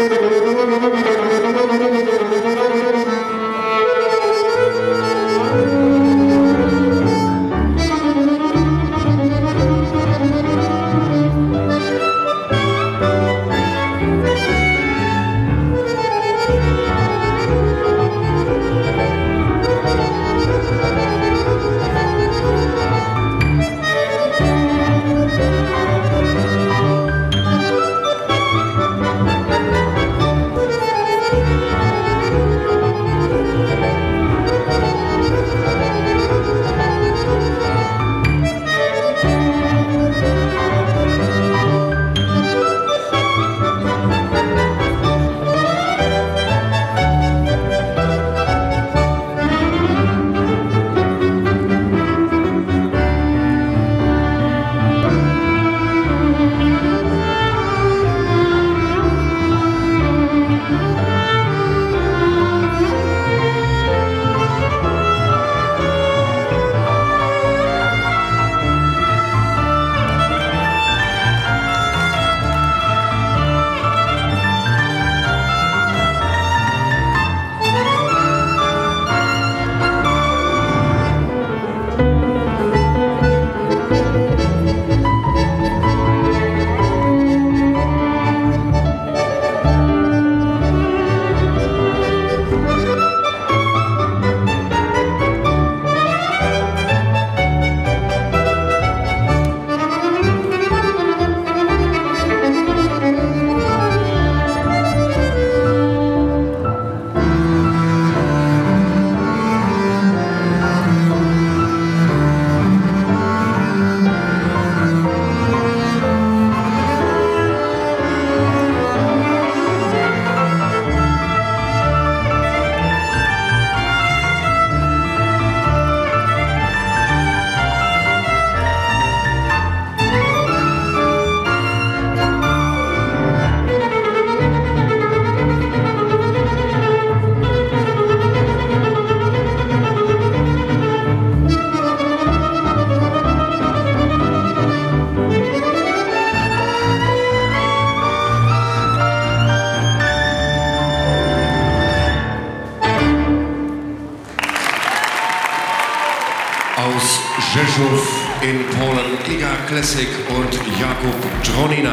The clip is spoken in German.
mira, mira. Aus Rzeszów in Polen, Iga Klesik und Jakub Dronina.